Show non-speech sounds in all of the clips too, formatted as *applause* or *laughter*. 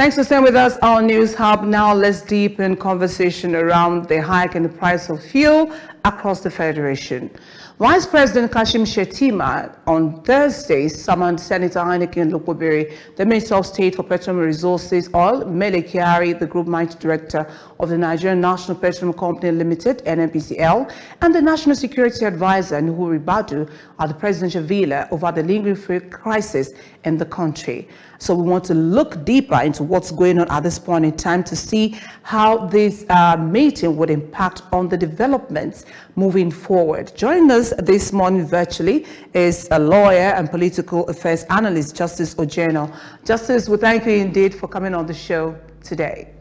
Thanks for staying with us on News Hub. Now let's deepen conversation around the hike in the price of fuel across the Federation. Vice President Kashim Shettima on Thursday summoned Senator Heineken Lokpobiri, the Minister of State for Petroleum Resources, Oil, Mele Kyari, the Group Mine Director of the Nigerian National Petroleum Company Limited, NNPCL, and the National Security Advisor, Nuhu Ribadu, at the presidential villa over the lingering food crisis in the country. So we want to look deeper into what's going on at this point in time to see how this uh, meeting would impact on the developments moving forward. Joining us this morning virtually is a lawyer and political affairs analyst, Justice Ojeno. Justice, we thank you indeed for coming on the show today.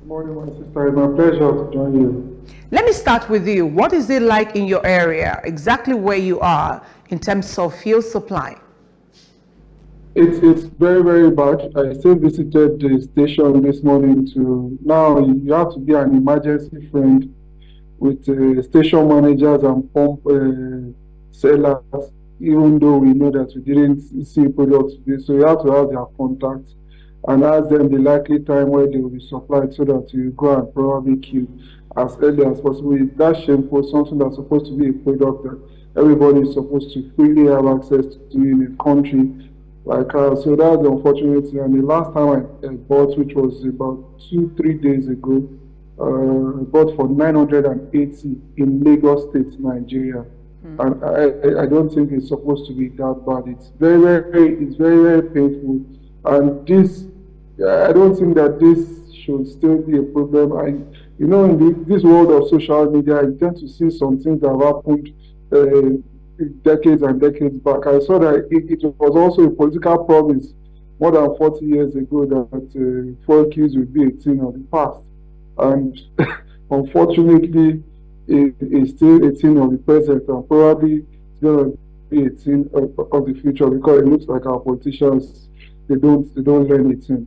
Good morning, my sister. It's my pleasure to join you. Let me start with you. What is it like in your area, exactly where you are in terms of fuel supply? It's it's very very bad. I still visited the station this morning. To now you have to be an emergency friend with uh, station managers and pump uh, sellers. Even though we know that we didn't see products so you have to have their contacts and ask them the likely time where they will be supplied, so that you go and probably queue as early as possible. It's that shameful. Something that's supposed to be a product that everybody is supposed to freely have access to in a country like uh, so that's the unfortunate thing. And the last time I, bought, which was about two, three days ago, bought for 980 in Lagos State, Nigeria. Mm. And I, I don't think it's supposed to be that bad. It's very, very, it's very, very painful. And this, I don't think that this should still be a problem. I, you know, in the, this world of social media, I tend to see some things that have happened uh, decades and decades back. I saw that it, it was also a political promise more than 40 years ago that uh, fuel queues would be a thing of the past. And *laughs* unfortunately, it is still a thing of the present and probably it's going to be a thing of, of, the future because it looks like our politicians, they don't, they don't learn anything.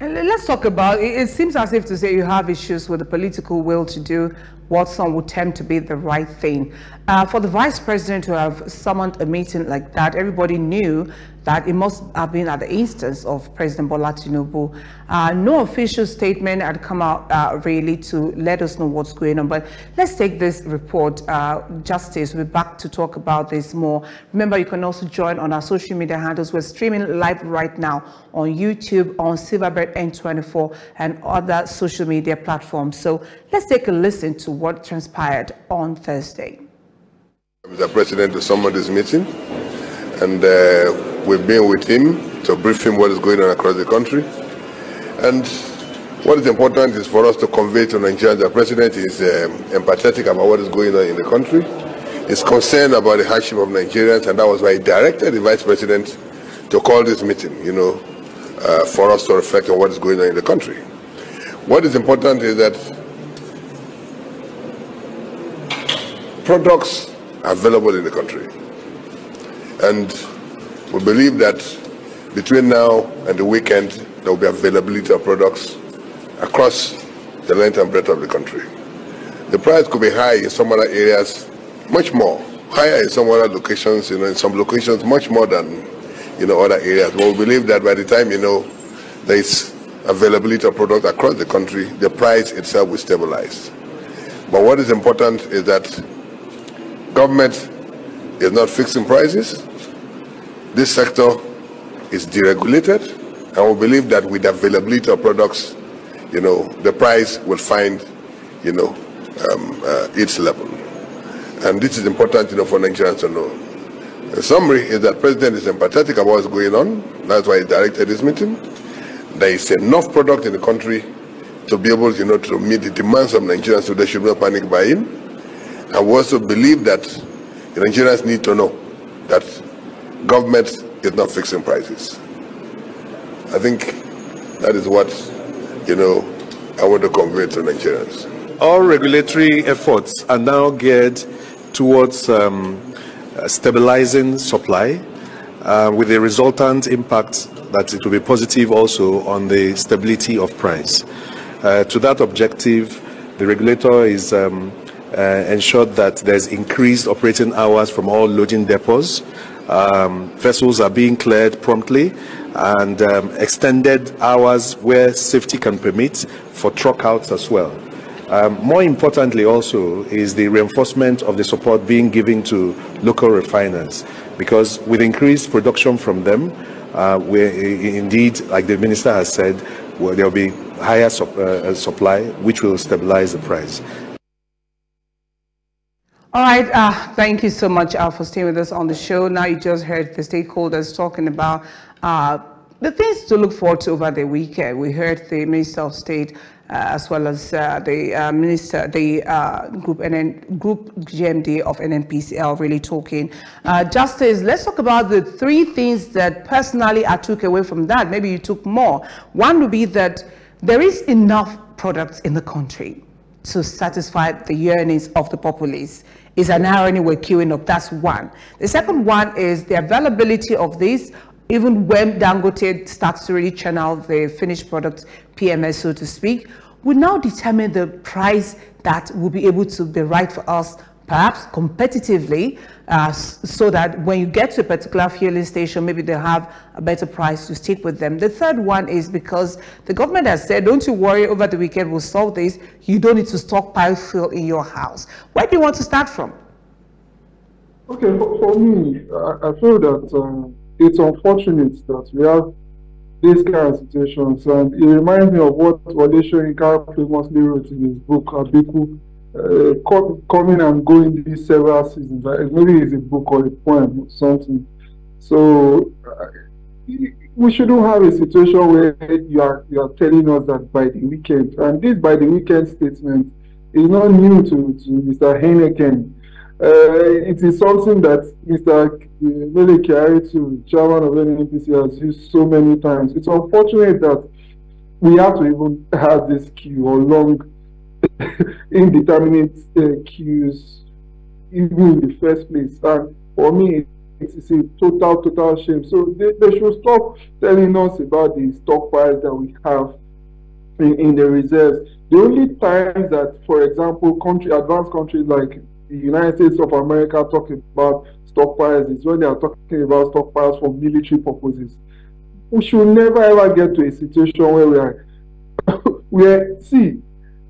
Let's talk about it. It seems as if to say you have issues with the political will to do what some would tend to be the right thing. Uh, for the vice president to have summoned a meeting like that, everybody knew that it must have been at the instance of President Bola Tinubu. Uh, no official statement had come out uh, really to let us know what's going on. But let's take this report. Uh, Justice, we're back to talk about this more. Remember, you can also join on our social media handles. We're streaming live right now on YouTube, on Silverbird N24, and other social media platforms. So let's take a listen to what transpired on Thursday. Mr. President to summon this meeting, and uh, we've been with him to brief him what is going on across the country. And what is important is for us to convey to Nigerians the President is um, empathetic about what is going on in the country. He's concerned about the hardship of Nigerians, and that was why he directed the Vice President to call this meeting, you know, uh, for us to reflect on what is going on in the country. What is important is that products available in the country. And we believe that between now and the weekend, there will be availability of products across the length and breadth of the country. The price could be high in some other areas, much more. Higher in some other locations, you know, in some locations much more than, you know, other areas. But we believe that by the time, you know, there is availability of products across the country, the price itself will stabilize. But what is important is that Government is not fixing prices. This sector is deregulated, and we believe that with availability of products, you know, the price will find, you know, um, uh, its level. And this is important, you know, for Nigerians to know. The summary is that President is empathetic about what's going on. That's why he directed this meeting. There is enough product in the country to be able, you know, to meet the demands of Nigerians, so they should not panic buying. And we also believe that Nigerians need to know that government is not fixing prices. I think that is what, you know, I want to convey to Nigerians. All regulatory efforts are now geared towards um, stabilizing supply uh, with the resultant impact that it will be positive also on the stability of price. Uh, to that objective, the regulator is um, uh, ensured that there's increased operating hours from all loading depots Um, vessels are being cleared promptly and um, extended hours where safety can permit for truck outs as well. Um, more importantly also is the reinforcement of the support being given to local refiners because with increased production from them, uh, we indeed, like the minister has said, well, there will be higher sup uh, supply, which will stabilize the price. All right, uh, thank you so much uh, for staying with us on the show. Now you just heard the stakeholders talking about uh, the things to look forward to over the weekend. We heard the Minister of State uh, as well as uh, the uh, minister, the group NN, group GMD of NNPCL really talking. Justice, let's talk about the three things that personally I took away from that. Maybe you took more. One would be that there is enough products in the country to satisfy the yearnings of the populace is an irony we're queuing up. That's one. The second one is the availability of these, even when Dangote starts to really out the finished product, PMS, so to speak, will now determine the price that will be able to be right for us perhaps competitively uh, so that when you get to a particular fueling station, maybe they have a better price to stick with them. The third one is because the government has said, don't you worry, over the weekend we'll solve this. You don't need to stockpile fuel in your house. Where do you want to start from? Okay, for, me, I, feel that um, it's unfortunate that we have these kind of situations. And it reminds me of what Wole Soyinka famously wrote in his book, Abiku, uh, coming and going these several seasons. Maybe it's a book or a poem or something. So uh, we shouldn't have a situation where you are you are telling us that by the weekend, and this by the weekend statement is not new to, to Mr. Heineken. Uh, it is something that Mr. Mele Kyari, chairman of NNPC, has used so many times. It's unfortunate that we have to even have this queue or long, *laughs* indeterminate uh, queues, even in the first place. And for me, it's a total, total shame. So they, they should stop telling us about the stockpiles that we have in, in the reserves. The only times that, for example, country advanced countries like the United States of America talk about stockpiles is when they are talking about stockpiles for military purposes. We should never ever get to a situation where we are, *coughs* where see,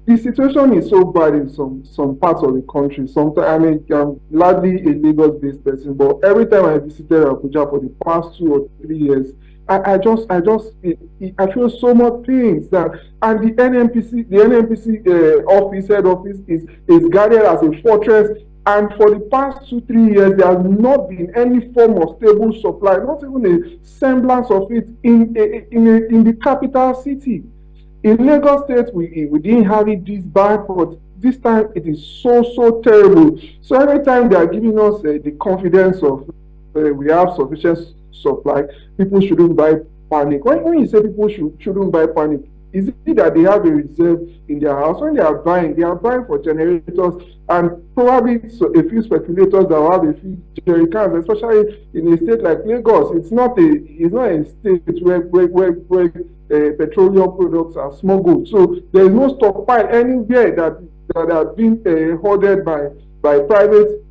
the situation is so bad in some some parts of the country. Sometimes I mean, I'm largely a Lagos-based person, but every time I visited Abuja for the past two or three years, I, I just, I just, it, it, I feel so much things that, and the NNPC, the NNPC uh, office, head office is, is guarded as a fortress. And for the past two, three years, there has not been any form of stable supply, not even a semblance of it in, in, in, in the capital city. In Lagos State, we, we didn't have it this bad, but this time it is so, so terrible. So every time they are giving us uh, the confidence of uh, we have sufficient supply, people shouldn't buy panic. When, when you say people should, shouldn't buy panic, is it that they have a reserve in their house? When they are buying, they are buying for generators and probably so a few speculators that have a few cans, especially in a state like Lagos. It's not a it's not a state where where where, where uh, petroleum products are smuggled. So there is no stockpile anywhere that that are being uh, hoarded by by private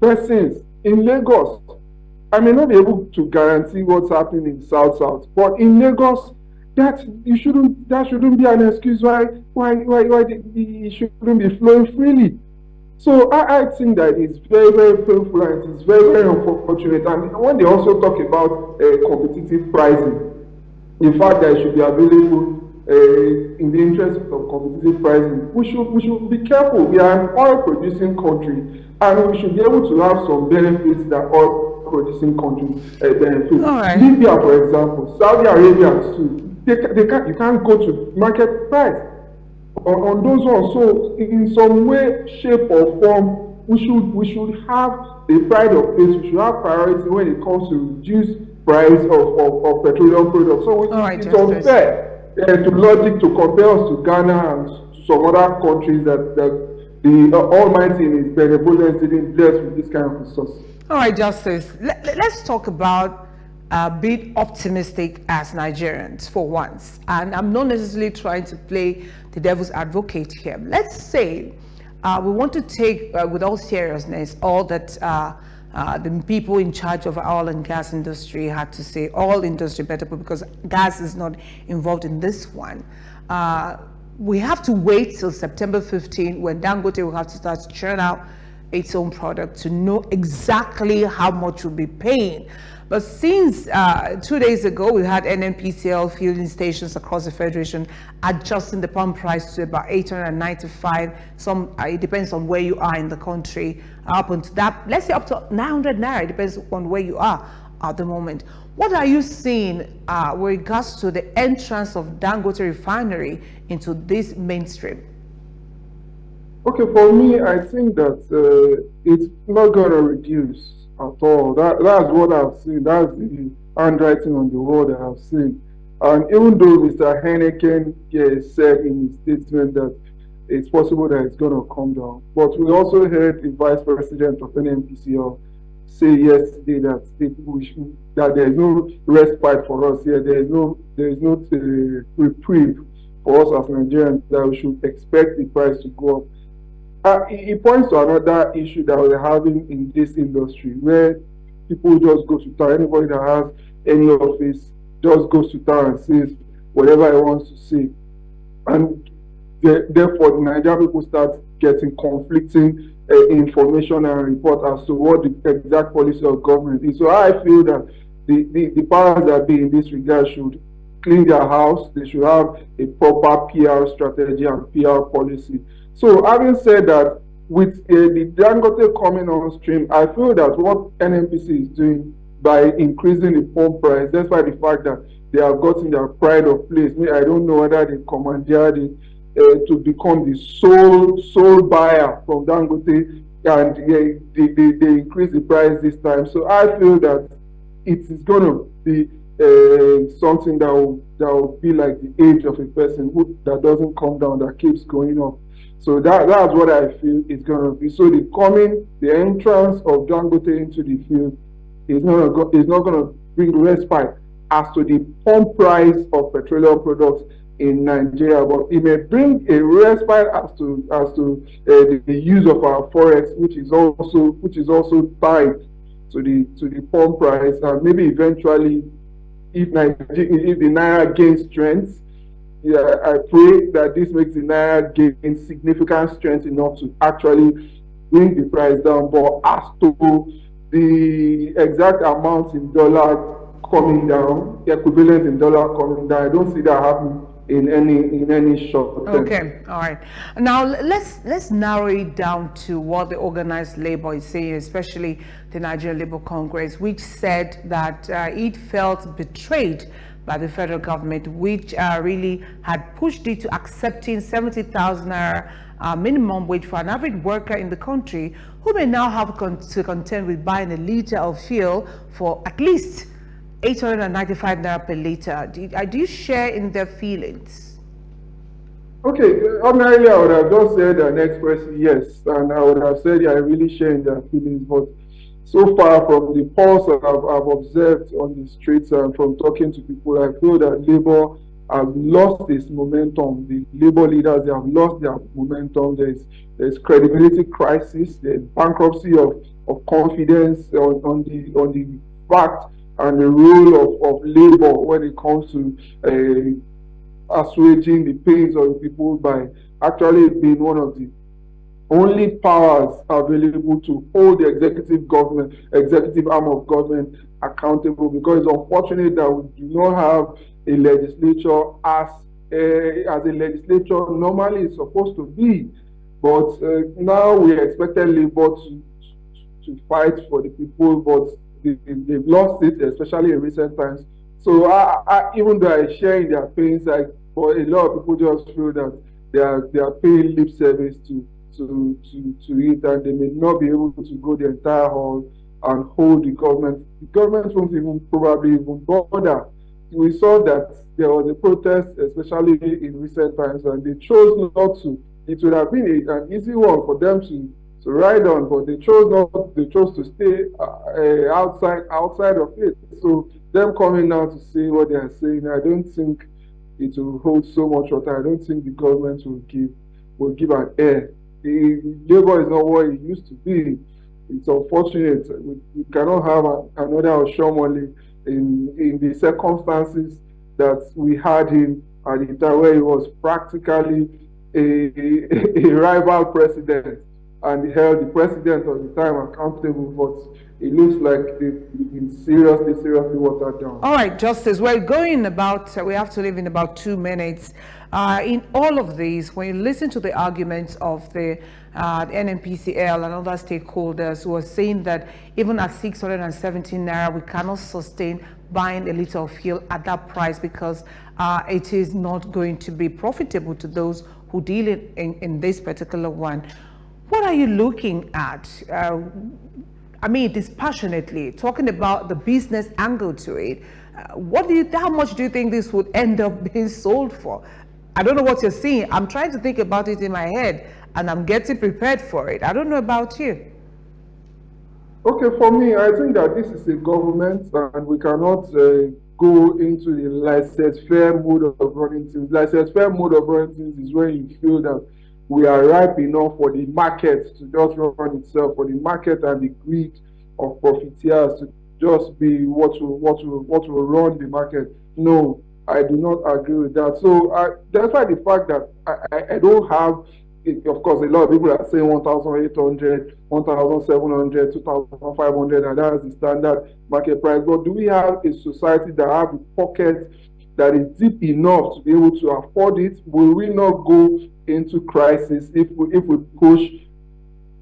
persons in Lagos. I may not be able to guarantee what's happening in South South, but in Lagos, that you shouldn't that shouldn't be an excuse why why why why it shouldn't be flowing freely. So I, I think that it's very very painful and it's very very unfortunate. And when they also talk about uh, competitive pricing, the fact that it should be available uh, in the interest of competitive pricing, we should we should be careful. We are an oil producing country, and we should be able to have some benefits that oil producing countries uh, benefit. Right. Libya, for example, Saudi Arabia too. They, they can't, you can't go to market price on, on those ones. So in some way, shape or form, we should we should have a pride of place. We should have priority when it comes to reduce price of, of, of petroleum products. So right, it's unfair uh, to logic to compare us to Ghana and to some other countries that, that the uh, Almighty in His benevolence didn't bless with this kind of resource. All right, Justice. Let, us talk about uh, being optimistic as Nigerians for once. And I'm not necessarily trying to play the devil's advocate here. Let's say uh, we want to take, uh, with all seriousness, all that uh, uh, the people in charge of oil and gas industry had to say all industry better because gas is not involved in this one. We have to wait till September 15 when Dangote will have to start to churn out its own product to know exactly how much we'll be paying. But since uh, two days ago, we had NNPCL fueling stations across the Federation adjusting the pump price to about 895. Some, uh, it depends on where you are in the country. Up until that, let's say up to 900 naira, it depends on where you are at the moment. What are you seeing uh, with regards to the entrance of Dangote refinery into this mainstream? Okay, for me, I think that uh, it's not going to reduce at all. That, that's what I've seen. That's the handwriting on the wall that I've seen. And even though Mr. Heineken yeah, said in his statement that it's possible that it's going to come down, but we also heard the vice president of NNPCL say yesterday that that there is no respite for us here. There is no there is no uh, reprieve for us as Nigerians that we should expect the price to go up. Uh, it points to another issue that we're having in this industry where people just go to town. Anybody that has any office just goes to town and says whatever he wants to say. And the, therefore, the Nigerian people start getting conflicting uh, information and report as to what the exact policy of government is. So I feel that the, the, the powers that be in this regard should clean their house. They should have a proper PR strategy and PR policy so having said that, with uh, the Dangote coming on stream, I feel that what NNPC is doing by increasing the pump price, despite the fact that they have gotten their pride of place. I don't know whether they commandeered it to become the sole sole buyer from Dangote, and uh, they, they, they increase the price this time. So I feel that it is going to be uh, something that will that will be like the age of a person who that doesn't come down, that keeps going up. So that, that's what I feel is going to be. So the coming, the entrance of Dangote into the field is not, is not going to bring respite as to the pump price of petroleum products in Nigeria, but it may bring a respite as to as to uh, the, the, use of our forex, which is also which is also tied to the to the pump price, and maybe eventually, if Nigeria, if the naira gains strength, yeah, I pray that this makes the naira gain significant strength enough to actually bring the price down. But as to the exact amount in dollar coming down, the equivalent in dollar coming down, I don't see that happening in any in any short term. Okay, all right. Now let's let's narrow it down to what the organized labor is saying, especially the Nigerian Labour Congress, which said that uh, it felt betrayed by the federal government, which uh, really had pushed it to accepting 70,000 naira uh, minimum wage for an average worker in the country who may now have con to contend with buying a liter of fuel for at least 895 naira per liter. Do you, uh, do you share in their feelings? Okay, ordinarily I would have just said an express yes, and I would have said yeah, I really share in their feelings, but so far from the pulse I've, I've observed on the streets and from talking to people, I feel that Labour has lost its momentum. The Labour leaders they have lost their momentum. There's there's credibility crisis. There's bankruptcy of, of confidence on, on the on the fact and the role of, of Labour when it comes to uh, assuaging the pains of the people by actually being one of the only powers available to hold the executive government, executive arm of government accountable because it's unfortunate that we do not have a legislature as a, as a legislature normally is supposed to be. But uh, now we expected Labour to, to fight for the people, but they, have lost it, especially in recent times. So I, I, even though I share in their pains, I, for a lot of people just feel that they are, they are paying lip service to to, to, to it and they may not be able to go the entire hall and hold the government. The government won't even probably even bother. We saw that there was a protest, especially in recent times, and they chose not to. It would have been a, an easy one for them to, to ride on, but they chose not. They chose to stay uh, outside outside of it. So them coming now to say what they are saying, I don't think it will hold so much water. I don't think the government will give will give an air the labor is not what it used to be. it's unfortunate. We, we cannot have a, another Oshiomhole in, in the circumstances that we had him at the time where he was practically a, *laughs* a rival president and held the president of the time accountable, but it looks like they've been seriously, seriously watered down. All right, Justice, we're going about, we have to leave in about two minutes. Uh, in all of these, when you listen to the arguments of the, uh, the NNPCL and other stakeholders who are saying that even at 617 naira, we cannot sustain buying a liter of fuel at that price because uh, it is not going to be profitable to those who deal in, in, in this particular one. What are you looking at? Uh, I mean, dispassionately, talking about the business angle to it. Uh, what do you, how much do you think this would end up *laughs* being sold for? I don't know what you're seeing. I'm trying to think about it in my head and I'm getting prepared for it. I don't know about you. Okay, for me, I think that this is a government and we cannot uh, go into the laissez-faire mode of running things. Laissez-faire mode of running things is when you feel that we are ripe enough for the market to just run itself, for the market and the greed of profiteers to just be what will what will what will run the market. No, I do not agree with that. So I, why the fact that I, I, I don't have of course, a lot of people are saying 1,800, 1,700, 2,500, and that's the standard market price. But do we have a society that have a pocket that is deep enough to be able to afford it? Will we not go into crisis if we, if we push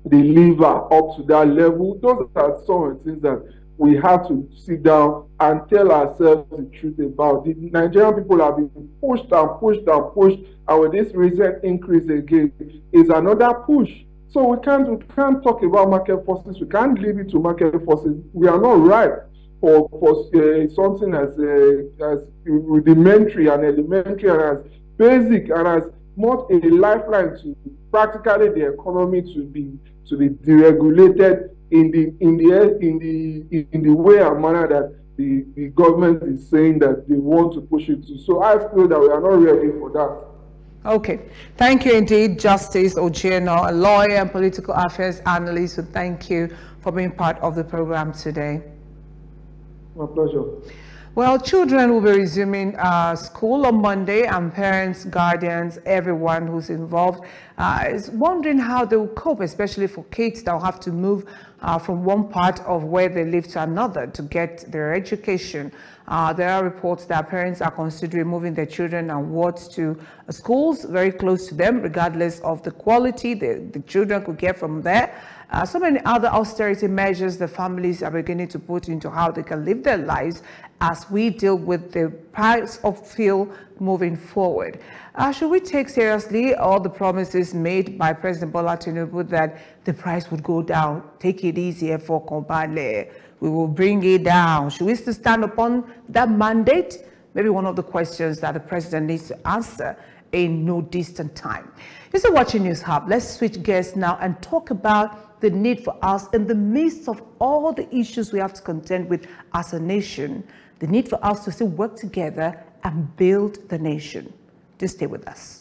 the lever up to that level. Those are some things that we have to sit down and tell ourselves the truth about. The Nigerian people have been pushed and pushed and pushed, and with this recent increase again, is another push. So we can't we can't talk about market forces. We can't leave it to market forces. We are not ripe for for uh, something as uh, as rudimentary and elementary and as basic and as not a lifeline to practically the economy to be to be deregulated in the in the in the in the way and manner that the, the government is saying that they want to push it to. So I feel that we are not ready for that. Okay. Thank you indeed, Justice Ojieno, a lawyer and political affairs analyst. So thank you for being part of the program today. My pleasure. Well, children will be resuming uh, school on Monday and parents, guardians, everyone who's involved uh, is wondering how they will cope, especially for kids that will have to move uh, from one part of where they live to another to get their education. Uh, there are reports that parents are considering moving their children and wards to schools very close to them, regardless of the quality the, the children could get from there. Uh, so many other austerity measures the families are beginning to put into how they can live their lives as we deal with the price of fuel moving forward. Uh, should we take seriously all the promises made by President Bola Tinubu that the price would go down? Take it easier for Kompale. We will bring it down. Should we still stand upon that mandate? Maybe one of the questions that the president needs to answer in no distant time. This is Watching News Hub. Let's switch gears now and talk about the need for us in the midst of all the issues we have to contend with as a nation, the need for us to still work together and build the nation. Just stay with us.